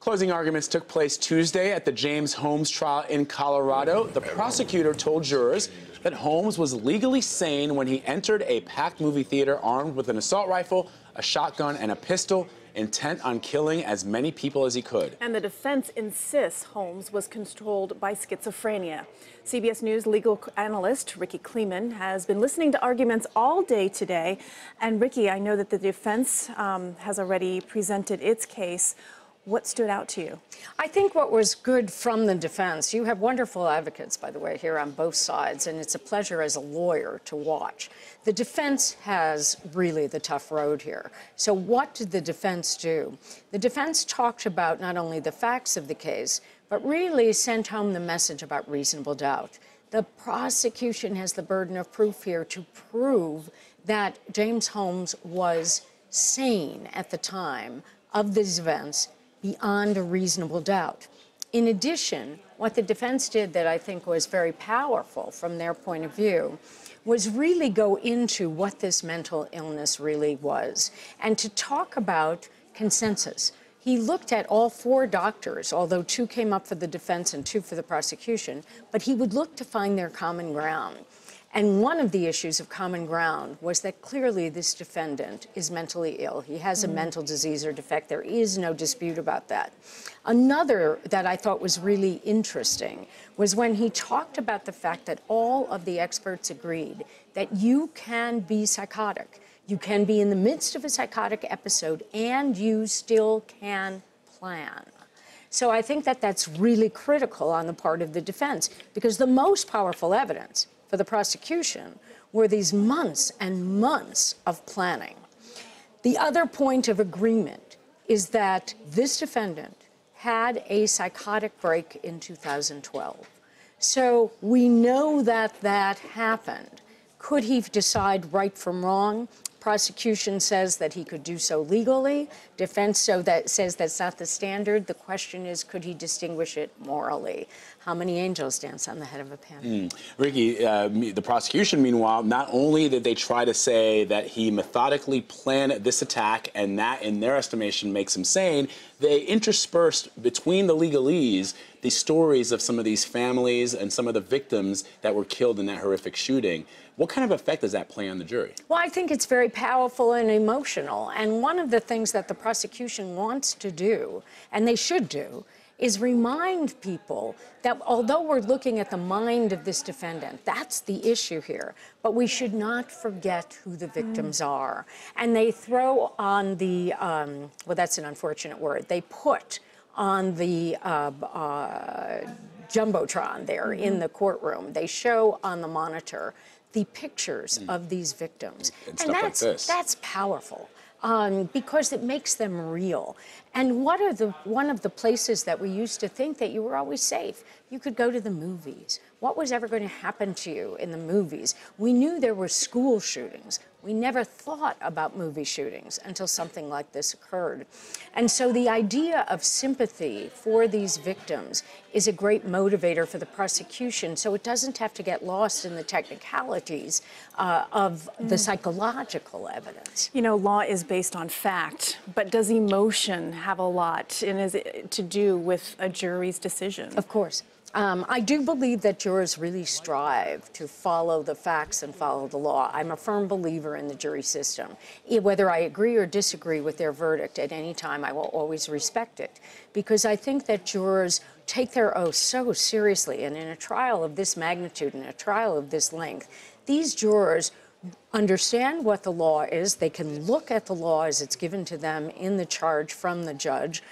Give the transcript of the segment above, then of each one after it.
Closing arguments took place Tuesday at the James Holmes trial in Colorado. The prosecutor told jurors that Holmes was legally sane when he entered a packed movie theater armed with an assault rifle, a shotgun, and a pistol, intent on killing as many people as he could. And the defense insists Holmes was controlled by schizophrenia. CBS News legal analyst Rikki Klieman has been listening to arguments all day today. And Rikki, I know that the defense um, has already presented its case. What stood out to you? I think what was good from the defense, you have wonderful advocates, by the way, here on both sides, and it's a pleasure as a lawyer to watch. The defense has really the tough road here. So, what did the defense do? The defense talked about not only the facts of the case, but really sent home the message about reasonable doubt. The prosecution has the burden of proof here to prove that James Holmes was sane at the time of these events beyond a reasonable doubt. In addition, what the defense did that I think was very powerful from their point of view was really go into what this mental illness really was and to talk about consensus. He looked at all four doctors, although two came up for the defense and two for the prosecution, but he would look to find their common ground. And one of the issues of common ground was that clearly this defendant is mentally ill. He has a mm. mental disease or defect. There is no dispute about that. Another that I thought was really interesting was when he talked about the fact that all of the experts agreed that you can be psychotic. You can be in the midst of a psychotic episode and you still can plan. So I think that that's really critical on the part of the defense because the most powerful evidence for the prosecution were these months and months of planning. The other point of agreement is that this defendant had a psychotic break in 2012. So we know that that happened. Could he decide right from wrong? Prosecution says that he could do so legally. Defense so that says that's not the standard. The question is, could he distinguish it morally? How many angels dance on the head of a pin? Mm. Rikki, uh, the prosecution, meanwhile, not only did they try to say that he methodically planned this attack and that, in their estimation, makes him sane, they interspersed between the legalese the stories of some of these families and some of the victims that were killed in that horrific shooting. What kind of effect does that play on the jury? Well, I think it's very powerful and emotional. And one of the things that the prosecution wants to do, and they should do, is remind people that although we're looking at the mind of this defendant, that's the issue here, but we should not forget who the victims mm. are. And they throw on the, um, well, that's an unfortunate word, they put on the uh, uh, Jumbotron there mm -hmm. in the courtroom, they show on the monitor the pictures mm. of these victims. And, and that's, like that's powerful um, because it makes them real. And what are the one of the places that we used to think that you were always safe? You could go to the movies. What was ever going to happen to you in the movies? We knew there were school shootings. We never thought about movie shootings until something like this occurred. And so the idea of sympathy for these victims is a great motivator for the prosecution, so it doesn't have to get lost in the technicalities uh, of the mm. psychological evidence. You know, law is based on fact, but does emotion have a lot and is it, to do with a jury's decision? Of course. Um, I do believe that jurors really strive to follow the facts and follow the law. I'm a firm believer in the jury system. Whether I agree or disagree with their verdict at any time, I will always respect it because I think that jurors take their oath so seriously. And in a trial of this magnitude, in a trial of this length, these jurors understand what the law is. They can look at the law as it's given to them in the charge from the judge.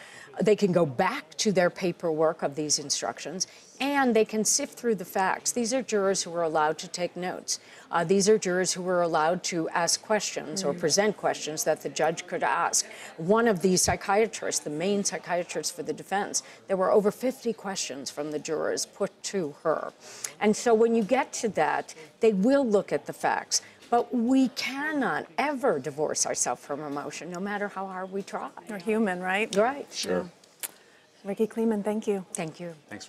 They can go back to their paperwork of these instructions and they can sift through the facts. These are jurors who are allowed to take notes. Uh, these are jurors who are allowed to ask questions or mm. present questions that the judge could ask. One of the psychiatrists, the main psychiatrist for the defense, there were over 50 questions from the jurors put to her. And so when you get to that, they will look at the facts. But we cannot ever divorce ourselves from emotion, no matter how hard we try. We're human, right? Right. Sure. Yeah. Rikki Klieman, thank you. Thank you. Thanks.